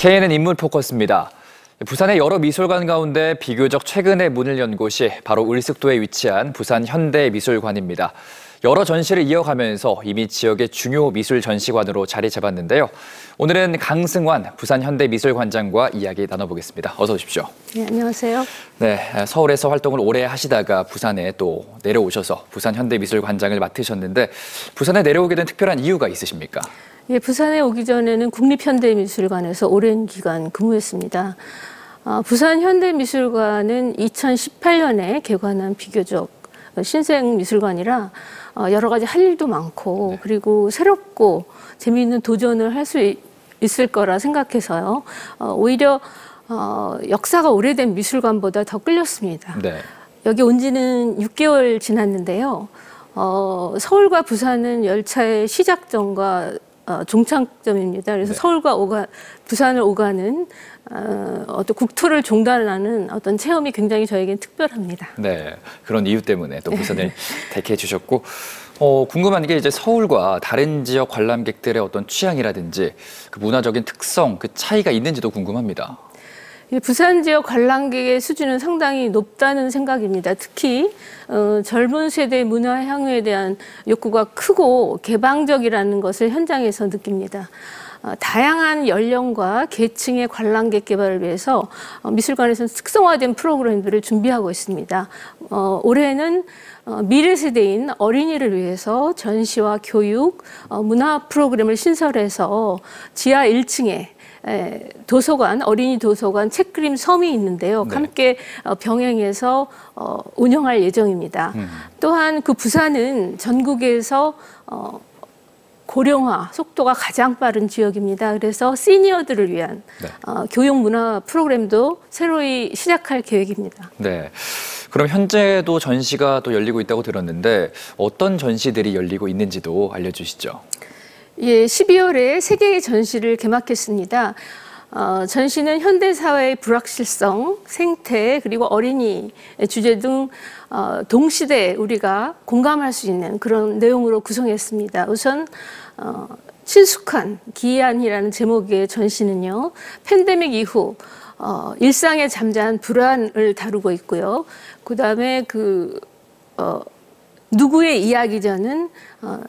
KNN 인물 포커스입니다. 부산의 여러 미술관 가운데 비교적 최근에 문을 연 곳이 바로 을숙도에 위치한 부산 현대미술관입니다. 여러 전시를 이어가면서 이미 지역의 중요 미술 전시관으로 자리 잡았는데요. 오늘은 강승환 부산 현대미술관장과 이야기 나눠보겠습니다. 어서 오십시오. 네, 안녕하세요. 네, 서울에서 활동을 오래 하시다가 부산에 또 내려오셔서 부산 현대미술관장을 맡으셨는데 부산에 내려오게 된 특별한 이유가 있으십니까? 예, 부산에 오기 전에는 국립현대미술관에서 오랜 기간 근무했습니다. 어, 부산 현대미술관은 2018년에 개관한 비교적 신생 미술관이라 어, 여러 가지 할 일도 많고 네. 그리고 새롭고 재미있는 도전을 할 수 있을 거라 생각해서요. 어, 오히려 어, 역사가 오래된 미술관보다 더 끌렸습니다. 네. 여기 온 지는 6개월 지났는데요. 어, 서울과 부산은 열차의 시작점과 어, 종착점입니다. 그래서 네. 서울과 오가, 부산을 오가는 어, 어떤 국토를 종단하는 어떤 체험이 굉장히 저에겐 특별합니다. 네, 그런 이유 때문에 또 부산을 택해 주셨고 어, 궁금한 게 이제 서울과 다른 지역 관람객들의 어떤 취향이라든지 그 문화적인 특성, 그 차이가 있는지도 궁금합니다. 부산 지역 관람객의 수준은 상당히 높다는 생각입니다. 특히 어, 젊은 세대 문화 향유에 대한 욕구가 크고 개방적이라는 것을 현장에서 느낍니다. 어, 다양한 연령과 계층의 관람객 개발을 위해서 어, 미술관에서는 특성화된 프로그램들을 준비하고 있습니다. 어, 올해는 어, 미래 세대인 어린이를 위해서 전시와 교육, 어, 문화 프로그램을 신설해서 지하 1층에 도서관, 어린이 도서관 책그림 섬이 있는데요. 네. 함께 어, 병행해서 어, 운영할 예정입니다. 음. 또한 그 부산은 전국에서 어, 고령화 속도가 가장 빠른 지역입니다. 그래서 시니어들을 위한 네. 어, 교육 문화 프로그램도 새로이 시작할 계획입니다. 네. 그럼 현재도 전시가 또 열리고 있다고 들었는데 어떤 전시들이 열리고 있는지도 알려주시죠. 예, 12월에 세계의 전시를 개막했습니다. 어, 전시는 현대 사회의 불확실성, 생태 그리고 어린이 주제 등 어, 동시대 우리가 공감할 수 있는 그런 내용으로 구성했습니다. 우선 어, 친숙한 기이한이라는 제목의 전시는요. 팬데믹 이후 어, 일상의 잠잠한 불안을 다루고 있고요. 그다음에 그 어, 누구의 이야기자는 어,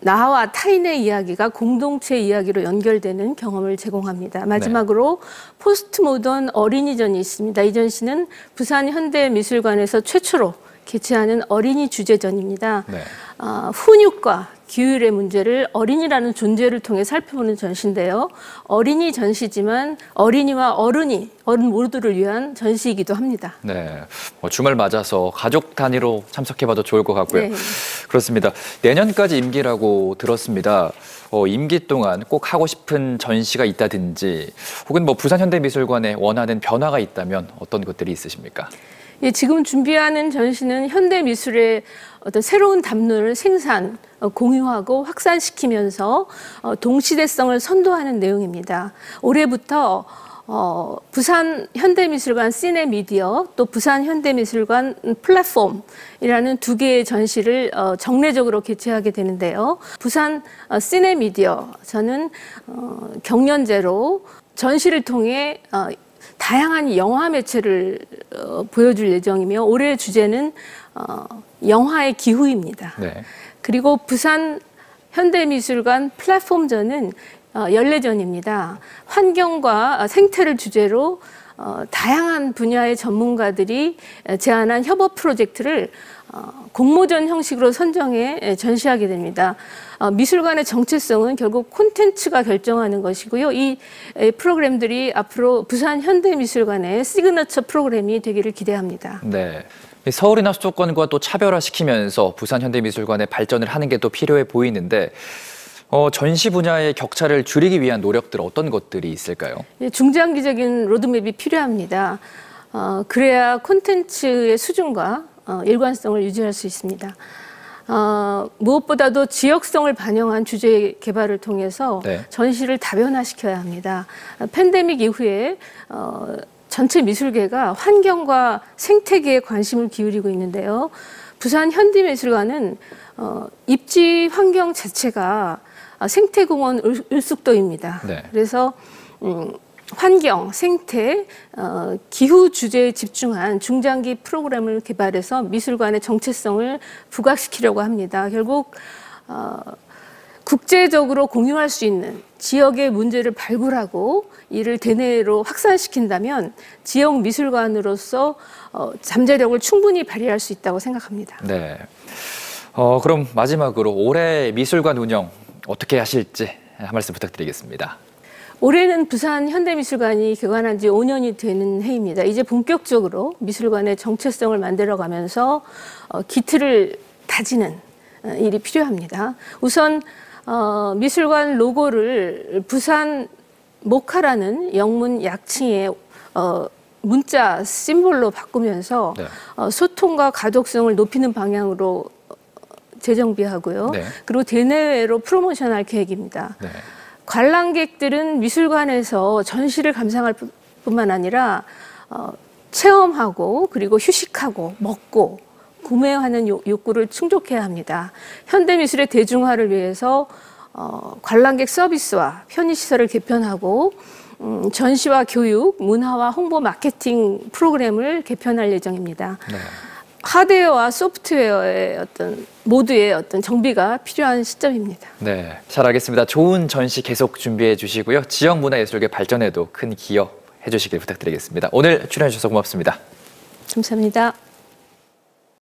나와 타인의 이야기가 공동체 이야기로 연결되는 경험을 제공합니다. 마지막으로 네. 포스트 모던 어린이전이 있습니다. 이 전시는 부산 현대미술관에서 최초로 개최하는 어린이 주제전입니다. 네. 어, 훈육과 기율의 문제를 어린이라는 존재를 통해 살펴보는 전시인데요. 어린이 전시지만 어린이와 어른이 어른 모두를 위한 전시이기도 합니다. 네, 뭐 주말 맞아서 가족 단위로 참석해봐도 좋을 것 같고요. 네. 그렇습니다. 내년까지 임기라고 들었습니다. 어, 임기 동안 꼭 하고 싶은 전시가 있다든지 혹은 뭐 부산현대미술관에 원하는 변화가 있다면 어떤 것들이 있으십니까? 예, 지금 준비하는 전시는 현대 미술의 어떤 새로운 담론을 생산, 어, 공유하고 확산시키면서 어, 동시대성을 선도하는 내용입니다. 올해부터 어, 부산 현대미술관 시네미디어 또 부산 현대미술관 플랫폼이라는 두 개의 전시를 어, 정례적으로 개최하게 되는데요. 부산 어, 시네미디어 저는 어, 경연제로 전시를 통해 어, 다양한 영화 매체를 어, 보여줄 예정이며 올해 주제는 어, 영화의 기후입니다. 네. 그리고 부산 현대미술관 플랫폼전은 어, 연례전입니다. 환경과 생태를 주제로 어, 다양한 분야의 전문가들이 제안한 협업 프로젝트를 어, 공모전 형식으로 선정해 전시하게 됩니다. 어, 미술관의 정체성은 결국 콘텐츠가 결정하는 것이고요. 이 프로그램들이 앞으로 부산 현대미술관의 시그너처 프로그램이 되기를 기대합니다. 네. 서울이나 수도권과 또 차별화시키면서 부산 현대미술관의 발전을 하는 게 또 필요해 보이는데 어, 전시 분야의 격차를 줄이기 위한 노력들 어떤 것들이 있을까요? 예, 중장기적인 로드맵이 필요합니다. 어, 그래야 콘텐츠의 수준과 어, 일관성을 유지할 수 있습니다. 어, 무엇보다도 지역성을 반영한 주제 개발을 통해서 네. 전시를 다변화시켜야 합니다. 팬데믹 이후에 어, 전체 미술계가 환경과 생태계에 관심을 기울이고 있는데요. 부산 현대미술관은 어, 입지 환경 자체가 생태공원 을, 숙도입니다 네. 그래서 음, 환경, 생태, 어, 기후 주제에 집중한 중장기 프로그램을 개발해서 미술관의 정체성을 부각시키려고 합니다. 결국 어, 국제적으로 공유할 수 있는 지역의 문제를 발굴하고 이를 대내로 확산시킨다면 지역 미술관으로서 어, 잠재력을 충분히 발휘할 수 있다고 생각합니다. 네. 어, 그럼 마지막으로 올해 미술관 운영 어떻게 하실지 한 말씀 부탁드리겠습니다. 올해는 부산 현대미술관이 개관한 지 5년이 되는 해입니다. 이제 본격적으로 미술관의 정체성을 만들어 가면서 어, 기틀을 다지는 어, 일이 필요합니다. 우선 어, 미술관 로고를 부산 모카라는 영문 약칭의 어, 문자 심볼로 바꾸면서 네. 어, 소통과 가독성을 높이는 방향으로 어, 재정비하고요. 네. 그리고 대내외로 프로모션할 계획입니다. 네. 관람객들은 미술관에서 전시를 감상할 뿐- 뿐만 아니라 어, 체험하고 그리고 휴식하고 먹고 구매하는 요- 욕구를 충족해야 합니다. 현대미술의 대중화를 위해서 어, 관람객 서비스와 편의시설을 개편하고 음, 전시와 교육, 문화와 홍보 마케팅 프로그램을 개편할 예정입니다. 네. 하드웨어와 소프트웨어의 어떤 모두의 어떤 정비가 필요한 시점입니다. 네, 잘 알겠습니다. 좋은 전시 계속 준비해 주시고요. 지역 문화 예술계 발전에도 큰 기여해 주시길 부탁드리겠습니다. 오늘 출연해 주셔서 고맙습니다. 감사합니다.